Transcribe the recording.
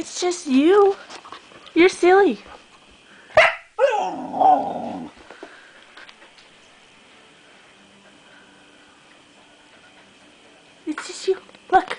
It's just you. You're silly. It's just you. Look.